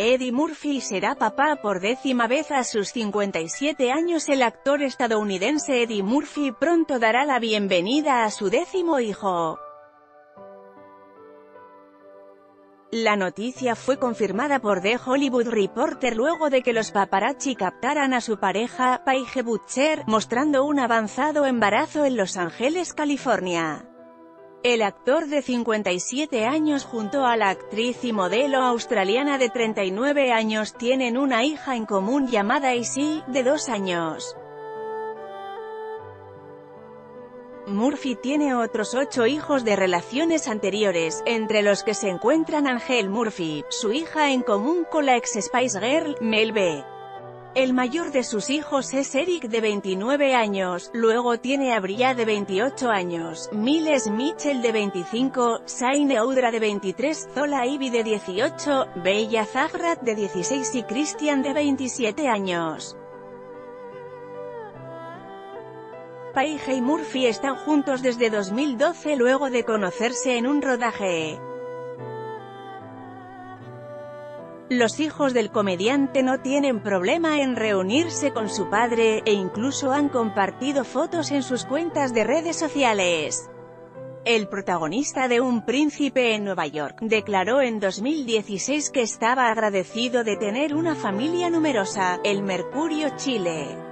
Eddie Murphy será papá por décima vez a sus 57 años. El actor estadounidense Eddie Murphy pronto dará la bienvenida a su décimo hijo. La noticia fue confirmada por The Hollywood Reporter luego de que los paparazzi captaran a su pareja, Paige Butcher, mostrando un avanzado embarazo en Los Ángeles, California. El actor de 57 años junto a la actriz y modelo australiana de 39 años tienen una hija en común llamada Izzy, de dos años. Murphy tiene otros ocho hijos de relaciones anteriores, entre los que se encuentran Angel Murphy, su hija en común con la ex Spice Girl, Mel B. El mayor de sus hijos es Eric de 29 años, luego tiene a Bria de 28 años, Miles Mitchell de 25, Saine Audra de 23, Zola Ivy de 18, Bella Zagrat de 16 y Christian de 27 años. Paige y Murphy están juntos desde 2012 luego de conocerse en un rodaje. Los hijos del comediante no tienen problema en reunirse con su padre, e incluso han compartido fotos en sus cuentas de redes sociales. El protagonista de Un príncipe en Nueva York, declaró en 2016 que estaba agradecido de tener una familia numerosa, el Mercurio Chile.